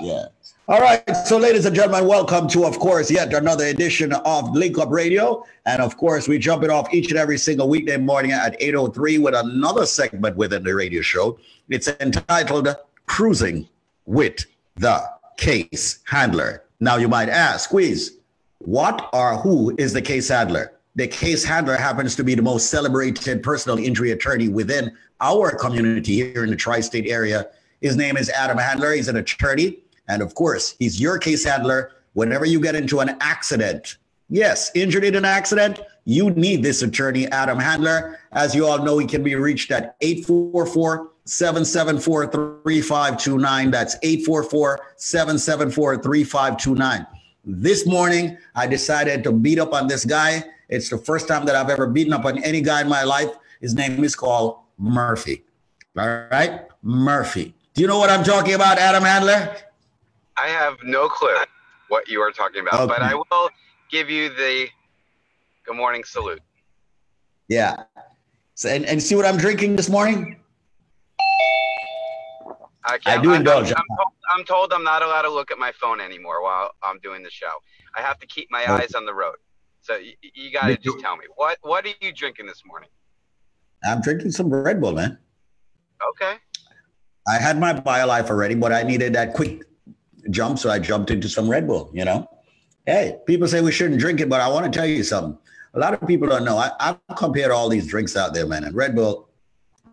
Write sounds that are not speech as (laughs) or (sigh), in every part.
Yeah. All right. So, ladies and gentlemen, welcome to, of course, yet another edition of Link Up Radio. And of course, we jump it off each and every single weekday morning at 8.03 with another segment within the radio show. It's entitled Cruising with the Case Handler. Now, you might ask, Squeeze, what or who is the case handler? The case handler happens to be the most celebrated personal injury attorney within our community here in the tri state area. His name is Adam Handler. He's an attorney. And of course, he's your case handler whenever you get into an accident. Yes, injured in an accident, you need this attorney, Adam Handler. As you all know, he can be reached at 844 774 3529. That's 844 774 3529. This morning, I decided to beat up on this guy. It's the first time that I've ever beaten up on any guy in my life. His name is called Murphy. All right, Murphy. Do you know what I'm talking about, Adam Handler? I have no clue what you are talking about, okay. but I will give you the good morning salute. Yeah. So, and, and see what I'm drinking this morning? I, I do indulge. I'm, I'm, told, I'm, told, I'm not allowed to look at my phone anymore while I'm doing the show. I have to keep my oh. eyes on the road. So you, you got to just tell me what what are you drinking this morning? I'm drinking some Red Bull, man. Okay. I had my BioLife already, but I needed that quick jump, so I jumped into some Red Bull. You know, hey, people say we shouldn't drink it, but I want to tell you something. A lot of people don't know. I, I've compared all these drinks out there, man, and Red Bull.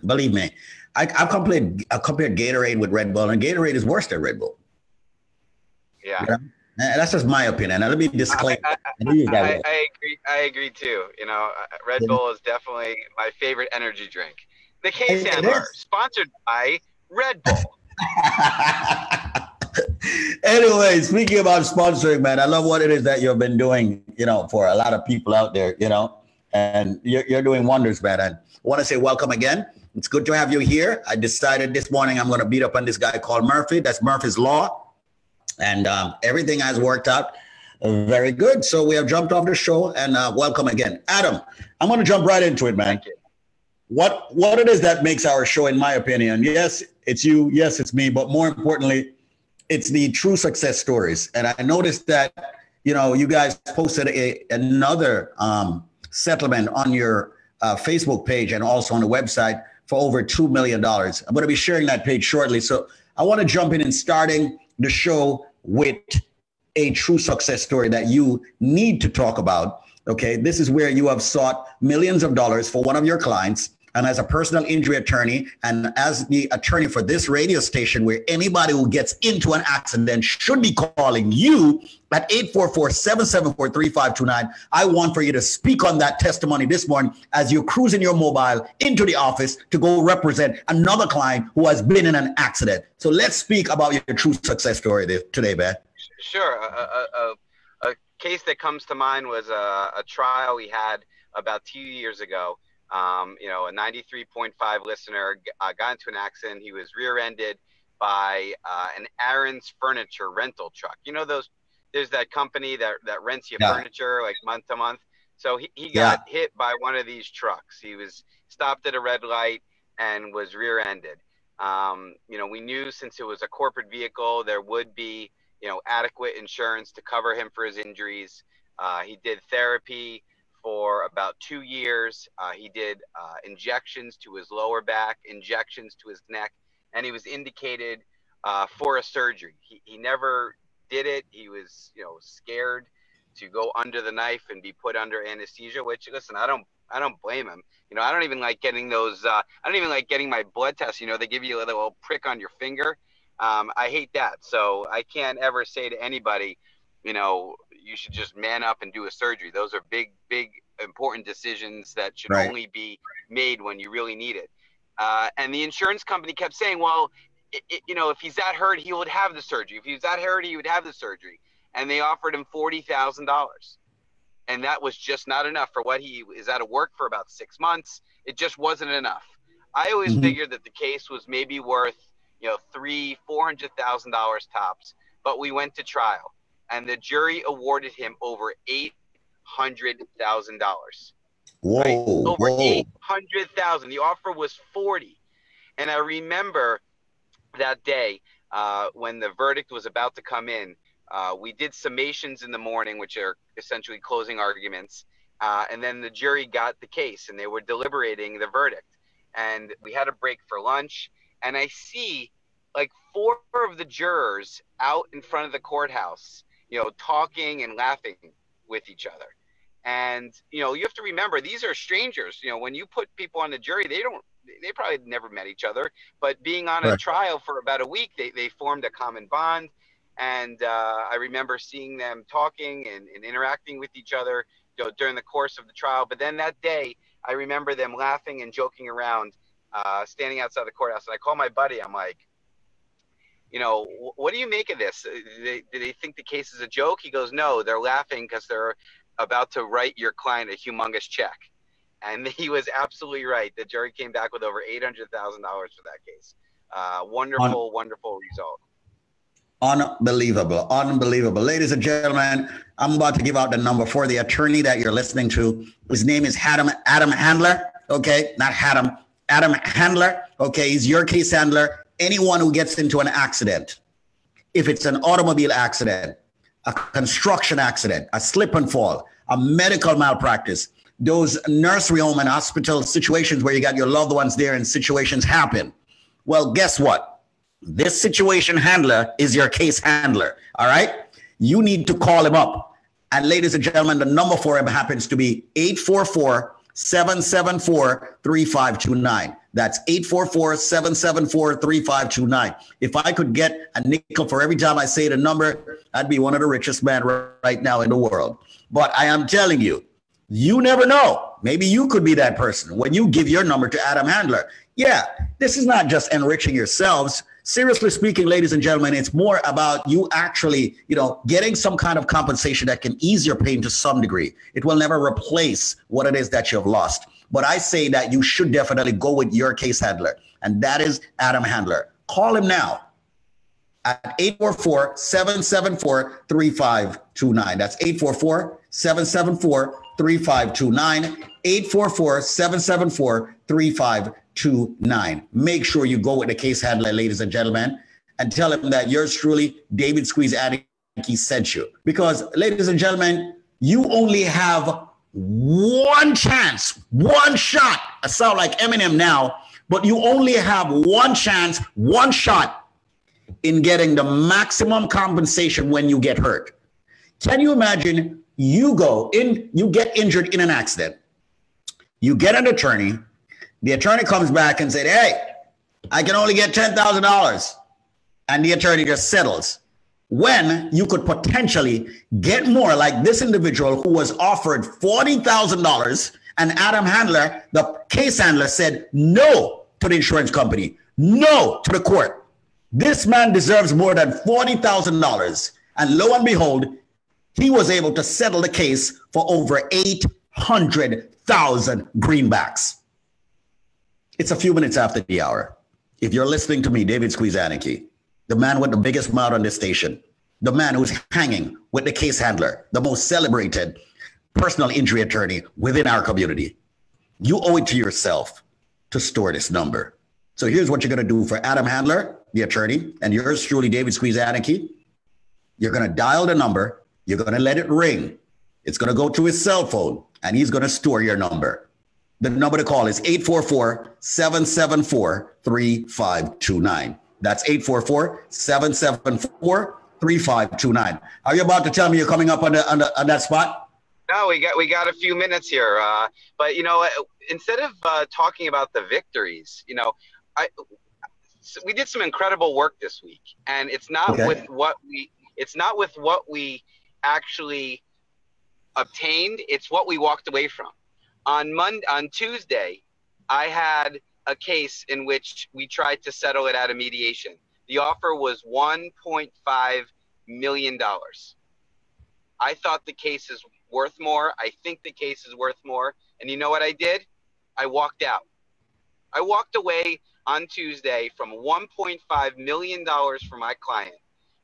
Believe me, I, have compared I compared Gatorade with Red Bull, and Gatorade is worse than Red Bull. Yeah. You know? That's just my opinion. Now, let me disclaim. I, I, I, I, agree. I agree too. You know, Red Bull is definitely my favorite energy drink. The Case Handler, sponsored by Red Bull. (laughs) anyway, speaking about sponsoring, man, I love what it is that you've been doing, you know, for a lot of people out there, you know, and you're, you're doing wonders, man. And I want to say welcome again. It's good to have you here. I decided this morning I'm going to beat up on this guy called Murphy. That's Murphy's Law. And um, everything has worked out very good. So we have jumped off the show and uh, welcome again. Adam, I'm going to jump right into it, man. What, what it is that makes our show, in my opinion, yes, it's you, yes, it's me, but more importantly, it's the true success stories. And I noticed that, you know, you guys posted a, another um, settlement on your uh, Facebook page and also on the website for over $2 million. I'm going to be sharing that page shortly. So I want to jump in and starting the show with a true success story that you need to talk about. Okay. This is where you have sought millions of dollars for one of your clients and as a personal injury attorney and as the attorney for this radio station where anybody who gets into an accident should be calling you at 844-774-3529 i want for you to speak on that testimony this morning as you're cruising your mobile into the office to go represent another client who has been in an accident. So let's speak about your true success story today man. Sure. A, a, a, case that comes to mind was a, a trial we had about two years ago um, you know, a 93.5 listener uh, got into an accident. He was rear-ended by uh, an Aaron's Furniture rental truck. You know those? There's that company that that rents you yeah. furniture like month to month. So he, he got yeah. hit by one of these trucks. He was stopped at a red light and was rear-ended. Um, you know, we knew since it was a corporate vehicle, there would be you know adequate insurance to cover him for his injuries. Uh, he did therapy for about two years. Uh, he did uh, injections to his lower back, injections to his neck, and he was indicated uh, for a surgery. He, he never did it. He was, you know, scared to go under the knife and be put under anesthesia. Which, listen, I don't, I don't blame him. You know, I don't even like getting those. Uh, I don't even like getting my blood tests. You know, they give you a little prick on your finger. Um, I hate that. So I can't ever say to anybody, you know, you should just man up and do a surgery. Those are big, big, important decisions that should right. only be made when you really need it. Uh, and the insurance company kept saying, well, it, it, you know, if he's that hurt, he would have the surgery. If he's that hurt, he would have the surgery. And they offered him forty thousand dollars, and that was just not enough for what he is out of work for about six months. It just wasn't enough. I always mm-hmm. figured that the case was maybe worth, you know, three, four hundred thousand dollars tops. But we went to trial and the jury awarded him over eight hundred thousand dollars. Whoa! Right? Over eight hundred thousand. The offer was forty, and I remember that day uh, when the verdict was about to come in, uh, we did summations in the morning, which are essentially closing arguments. Uh, and then the jury got the case and they were deliberating the verdict. And we had a break for lunch. And I see like four of the jurors out in front of the courthouse, you know, talking and laughing with each other. And, you know, you have to remember these are strangers. You know, when you put people on the jury, they don't, they probably never met each other. But being on right. a trial for about a week, they, they formed a common bond. And uh, I remember seeing them talking and, and interacting with each other you know, during the course of the trial. But then that day, I remember them laughing and joking around, uh, standing outside the courthouse. And I call my buddy. I'm like, you know, what do you make of this? Uh, do they, do they think the case is a joke? He goes, no, they're laughing because they're about to write your client a humongous check. And (laughs) he was absolutely right. The jury came back with over $800,000 for that case. Uh, wonderful, Un- wonderful result. Unbelievable. Unbelievable. Ladies and gentlemen, I'm about to give out the number for the attorney that you're listening to. His name is Adam, Adam Handler. Okay. Not Adam, Adam Handler. Okay. He's your case handler. Anyone who gets into an accident, if it's an automobile accident, a construction accident, a slip and fall, a medical malpractice, those nursery home and hospital situations where you got your loved ones there and situations happen. Well, guess what? This situation handler is your case handler. All right. You need to call him up. And ladies and gentlemen, the number for him happens to be 844 774 3529. That's 844 774 3529. If I could get a nickel for every time I say the number, I'd be one of the richest men right now in the world. But I am telling you, you never know. Maybe you could be that person when you give your number to Adam Handler. Yeah, this is not just enriching yourselves. Seriously speaking, ladies and gentlemen, it's more about you actually, you know, getting some kind of compensation that can ease your pain to some degree. It will never replace what it is that you've lost. But I say that you should definitely go with your case handler, and that is Adam Handler. Call him now at 844 774 3529. That's 844 774 3529. 844 774 3529. Make sure you go with the case handler, ladies and gentlemen, and tell him that yours truly, David Squeeze Annakie, sent you. Because, ladies and gentlemen, you only have one chance, one shot. I sound like Eminem now, but you only have one chance, one shot in getting the maximum compensation when you get hurt. Can you imagine you go in, you get injured in an accident, you get an attorney, the attorney comes back and said, Hey, I can only get $10,000. And the attorney just settles. When you could potentially get more, like this individual who was offered $40,000, and Adam Handler, the case handler, said no to the insurance company, no to the court. This man deserves more than $40,000. And lo and behold, he was able to settle the case for over 800,000 greenbacks. It's a few minutes after the hour. If you're listening to me, David Squeeze Squeezaniki, the man with the biggest mouth on this station, the man who's hanging with the case handler, the most celebrated personal injury attorney within our community, you owe it to yourself to store this number. So here's what you're going to do for Adam Handler, the attorney, and yours truly, David Squeezaniki. You're going to dial the number. You're going to let it ring. It's going to go to his cell phone, and he's going to store your number. The number to call is 844 774 3529. That's 844 774 3529. Are you about to tell me you're coming up on, the, on, the, on that spot? No, we got we got a few minutes here. Uh, but you know, instead of uh, talking about the victories, you know, I we did some incredible work this week, and it's not okay. with what we it's not with what we actually obtained. It's what we walked away from on Monday, on Tuesday, I had a case in which we tried to settle it out of mediation. The offer was 1.5 million dollars. I thought the case is worth more. I think the case is worth more. And you know what I did? I walked out. I walked away on Tuesday from 1.5 million dollars for my client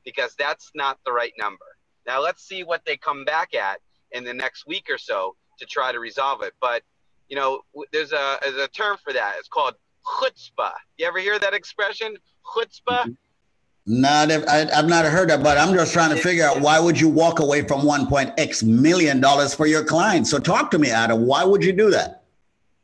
because that's not the right number. Now let's see what they come back at in the next week or so to try to resolve it. But you know, there's a there's a term for that. It's called chutzpah. You ever hear that expression? Chutzpah. Mm-hmm. Not, I, I've not heard that, but I'm just trying to figure out why would you walk away from 1.x million dollars for your client? So talk to me, Adam. Why would you do that?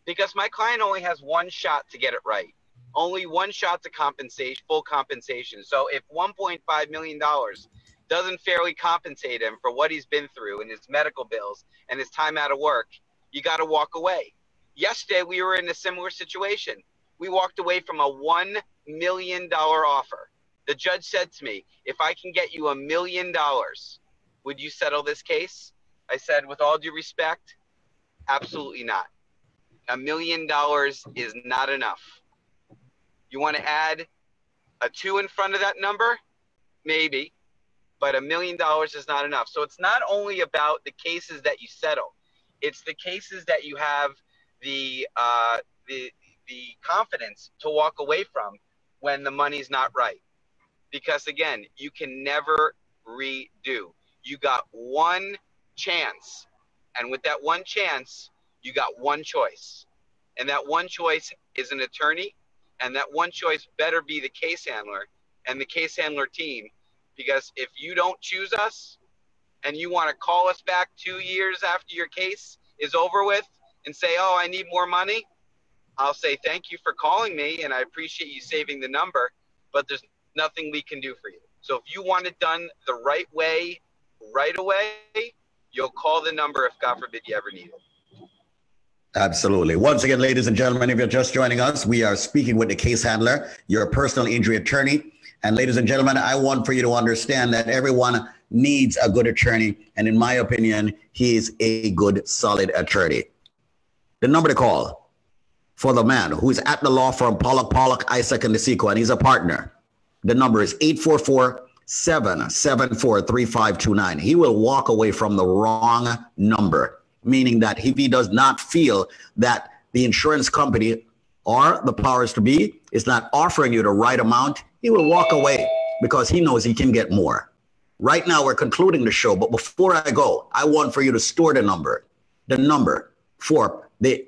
Because my client only has one shot to get it right. Only one shot to compensation, full compensation. So if 1.5 million dollars doesn't fairly compensate him for what he's been through and his medical bills and his time out of work, you got to walk away. Yesterday we were in a similar situation. We walked away from a one million dollar offer the judge said to me, If I can get you a million dollars, would you settle this case? I said, With all due respect, absolutely not. A million dollars is not enough. You want to add a two in front of that number? Maybe, but a million dollars is not enough. So it's not only about the cases that you settle, it's the cases that you have the, uh, the, the confidence to walk away from when the money's not right because again, you can never redo. You got one chance. And with that one chance, you got one choice. And that one choice is an attorney. And that one choice better be the case handler and the case handler team. Because if you don't choose us and you want to call us back two years after your case is over with and say, oh, I need more money, I'll say thank you for calling me and I appreciate you saving the number. But there's nothing we can do for you. So if you want it done the right way, right away, you'll call the number if God forbid you ever need it. Absolutely. Once again, ladies and gentlemen, if you're just joining us, we are speaking with the case handler, your personal injury attorney. And ladies and gentlemen, I want for you to understand that everyone needs a good attorney. And in my opinion, he is a good, solid attorney. The number to call for the man who is at the law firm Pollack, Pollack, Isaac, and DeCicco, and he's a partner the number is 844 774 3529. He will walk away from the wrong number, meaning that if he does not feel that the insurance company or the powers to be is not offering you the right amount, he will walk away because he knows he can get more. Right now, we're concluding the show, but before I go, I want for you to store the number. The number for the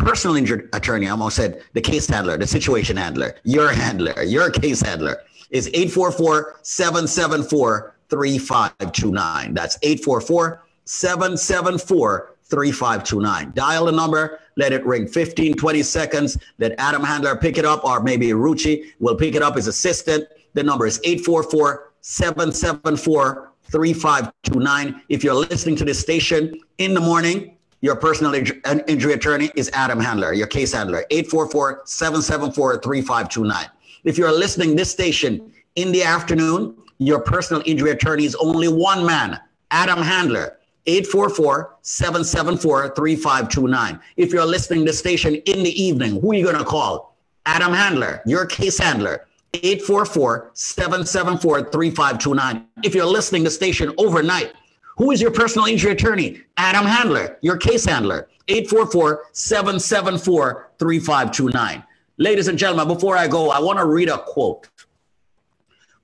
personal injured attorney, I almost said the case handler, the situation handler, your handler, your case handler is 844 774 3529. That's 844 774 3529. Dial the number, let it ring 15, 20 seconds. Let Adam Handler pick it up, or maybe Ruchi will pick it up, his assistant. The number is 844 774 3529. If you're listening to this station in the morning, your personal injury attorney is Adam Handler, your case handler, 844 774 3529. If you're listening this station in the afternoon, your personal injury attorney is only one man, Adam Handler, 844 774 3529. If you're listening this station in the evening, who are you going to call? Adam Handler, your case handler, 844 774 3529. If you're listening to station overnight, who is your personal injury attorney? Adam Handler, your case handler, 844 774 3529. Ladies and gentlemen, before I go, I want to read a quote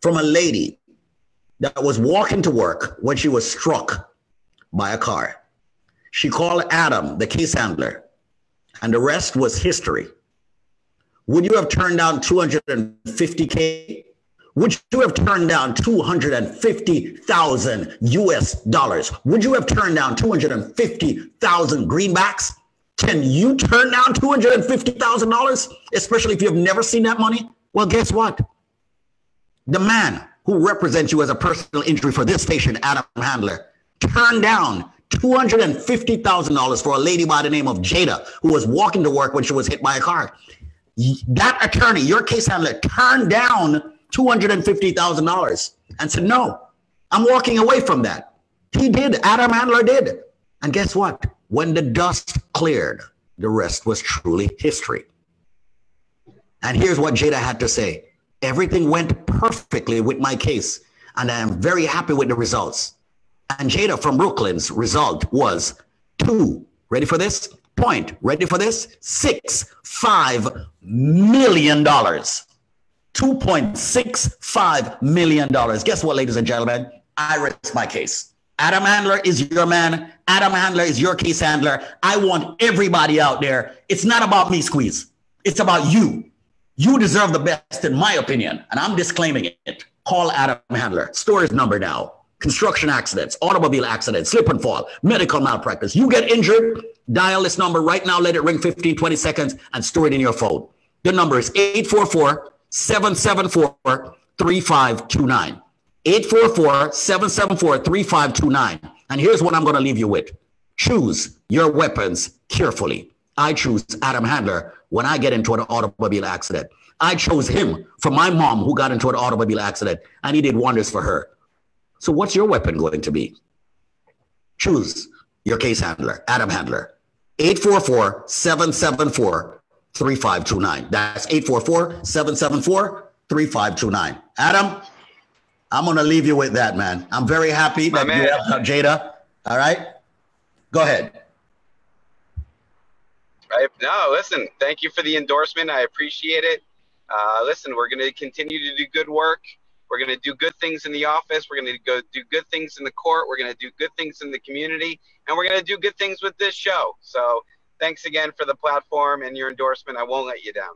from a lady that was walking to work when she was struck by a car. She called Adam, the case handler, and the rest was history. Would you have turned down 250K would you have turned down 250,000 US dollars? Would you have turned down 250,000 greenbacks? Can you turn down $250,000, especially if you've never seen that money? Well, guess what? The man who represents you as a personal injury for this station, Adam Handler, turned down $250,000 for a lady by the name of Jada who was walking to work when she was hit by a car. That attorney, your case handler, turned down $250,000 and said, No, I'm walking away from that. He did. Adam Handler did. And guess what? When the dust cleared, the rest was truly history. And here's what Jada had to say everything went perfectly with my case, and I am very happy with the results. And Jada from Brooklyn's result was two. Ready for this? Point. Ready for this? Six, five million dollars. $2.65 million. Guess what, ladies and gentlemen? I rest my case. Adam Handler is your man. Adam Handler is your case handler. I want everybody out there. It's not about me, Squeeze. It's about you. You deserve the best, in my opinion, and I'm disclaiming it. Call Adam Handler. Store his number now. Construction accidents, automobile accidents, slip and fall, medical malpractice. You get injured, dial this number right now, let it ring 15, 20 seconds, and store it in your phone. The number is 844 774 3529. 844 774 3529. And here's what I'm going to leave you with choose your weapons carefully. I choose Adam Handler when I get into an automobile accident. I chose him for my mom who got into an automobile accident and he did wonders for her. So, what's your weapon going to be? Choose your case handler, Adam Handler. 844 774 3529. That's 844 774 3529. Adam, I'm going to leave you with that, man. I'm very happy My that man. you helped out Jada. All right. Go ahead. Right? No, listen. Thank you for the endorsement. I appreciate it. Uh, listen, we're going to continue to do good work. We're going to do good things in the office. We're going to go do good things in the court. We're going to do good things in the community, and we're going to do good things with this show. So, thanks again for the platform and your endorsement. I won't let you down.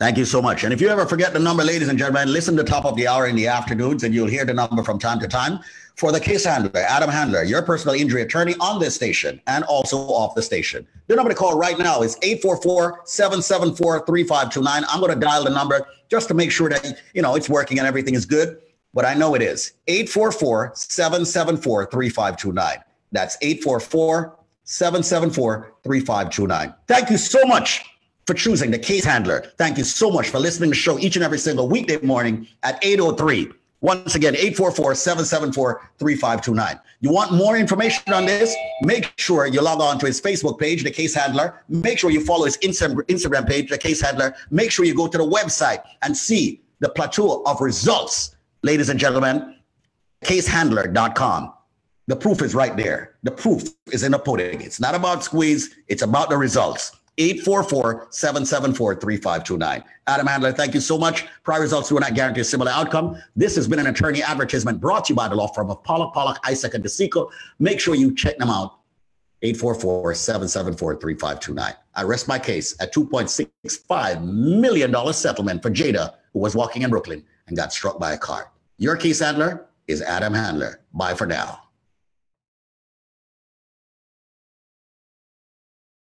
Thank you so much. And if you ever forget the number, ladies and gentlemen, listen to top of the hour in the afternoons, and you'll hear the number from time to time for the case handler, Adam Handler, your personal injury attorney on this station and also off the station. The number to call right now is 844-774-3529. I'm going to dial the number just to make sure that you know it's working and everything is good. But I know it is. 844-774-3529. That's 844-774-3529. Thank you so much for choosing the case handler. Thank you so much for listening to the show each and every single weekday morning at 803. Once again, 844-774-3529. You want more information on this? Make sure you log on to his Facebook page, The Case Handler. Make sure you follow his Instagram page, The Case Handler. Make sure you go to the website and see the plateau of results. Ladies and gentlemen, casehandler.com. The proof is right there. The proof is in the pudding. It's not about squeeze, it's about the results. 844-774-3529. Adam Handler, thank you so much. Prior results do not guarantee a similar outcome. This has been an attorney advertisement brought to you by the law firm of Pollack, Pollack, Isaac, and DeCicco. Make sure you check them out. 844-774-3529. I rest my case at $2.65 million settlement for Jada, who was walking in Brooklyn and got struck by a car. Your case handler is Adam Handler. Bye for now.